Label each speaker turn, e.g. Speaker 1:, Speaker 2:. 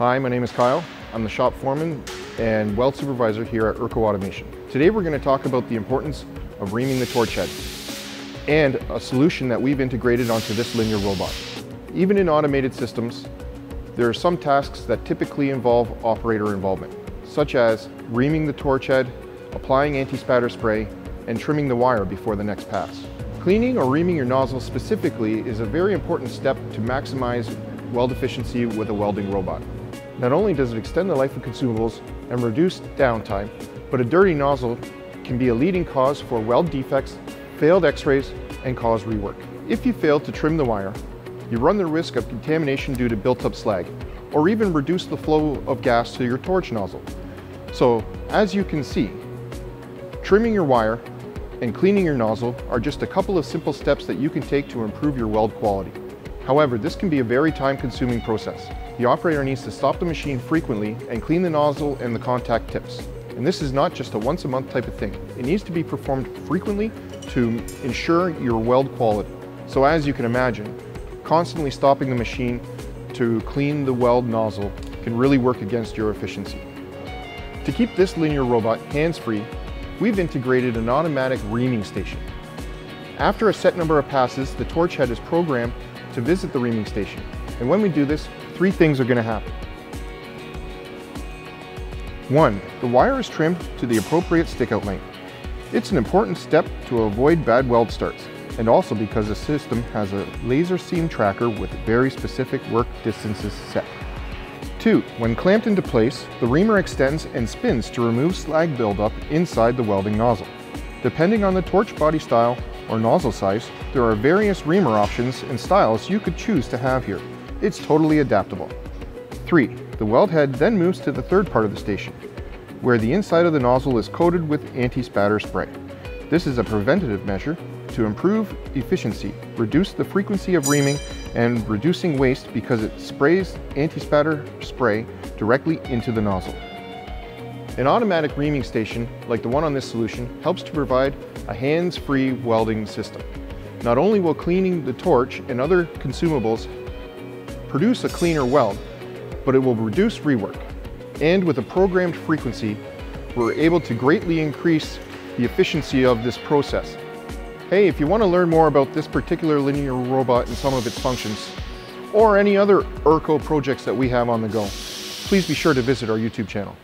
Speaker 1: Hi, my name is Kyle. I'm the shop foreman and weld supervisor here at IRCO Automation. Today we're going to talk about the importance of reaming the torch head and a solution that we've integrated onto this linear robot. Even in automated systems, there are some tasks that typically involve operator involvement, such as reaming the torch head, applying anti-spatter spray, and trimming the wire before the next pass. Cleaning or reaming your nozzle specifically is a very important step to maximize weld efficiency with a welding robot. Not only does it extend the life of consumables and reduce downtime, but a dirty nozzle can be a leading cause for weld defects, failed x-rays, and cause rework. If you fail to trim the wire, you run the risk of contamination due to built-up slag, or even reduce the flow of gas to your torch nozzle. So, as you can see, trimming your wire and cleaning your nozzle are just a couple of simple steps that you can take to improve your weld quality. However, this can be a very time-consuming process. The operator needs to stop the machine frequently and clean the nozzle and the contact tips. And this is not just a once a month type of thing. It needs to be performed frequently to ensure your weld quality. So as you can imagine, constantly stopping the machine to clean the weld nozzle can really work against your efficiency. To keep this linear robot hands-free, we've integrated an automatic reaming station. After a set number of passes, the torch head is programmed to visit the reaming station. And when we do this, three things are going to happen. One, the wire is trimmed to the appropriate stickout length. It's an important step to avoid bad weld starts, and also because the system has a laser seam tracker with very specific work distances set. Two, when clamped into place, the reamer extends and spins to remove slag buildup inside the welding nozzle. Depending on the torch body style or nozzle size, there are various reamer options and styles you could choose to have here. It's totally adaptable. 3. The weld head then moves to the third part of the station, where the inside of the nozzle is coated with anti-spatter spray. This is a preventative measure to improve efficiency, reduce the frequency of reaming, and reducing waste because it sprays anti-spatter spray directly into the nozzle. An automatic reaming station, like the one on this solution, helps to provide a hands-free welding system. Not only will cleaning the torch and other consumables produce a cleaner weld, but it will reduce rework. And with a programmed frequency, we're able to greatly increase the efficiency of this process. Hey, if you want to learn more about this particular linear robot and some of its functions, or any other IRCO projects that we have on the go, please be sure to visit our YouTube channel.